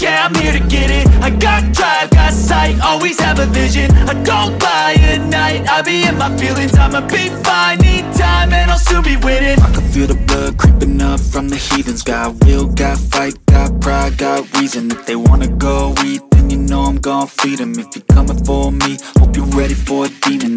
yeah, I'm here to get it. I got drive, got sight, always have a vision. I go by at night, I be in my feelings. I'ma be fine, need time, and I'll soon be winning. I can feel the blood creeping up from the heathens. Got will, got fight, got pride, got reason. If they wanna go eat, then you know I'm gon' feed them If you're coming for me, hope you're ready for a demon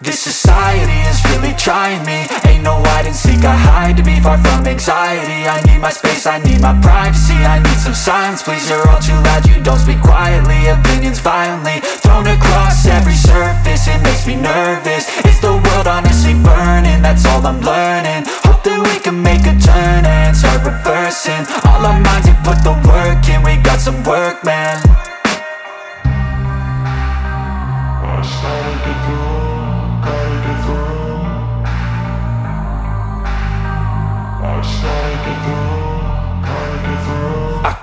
this society is really trying me. Ain't no hide and seek, I hide to be far from anxiety. I need my space, I need my privacy I need some silence, please, you're all too loud You don't speak quietly, opinions violently Thrown across every surface, it makes me nervous. Is the world honestly burning? That's all I'm learning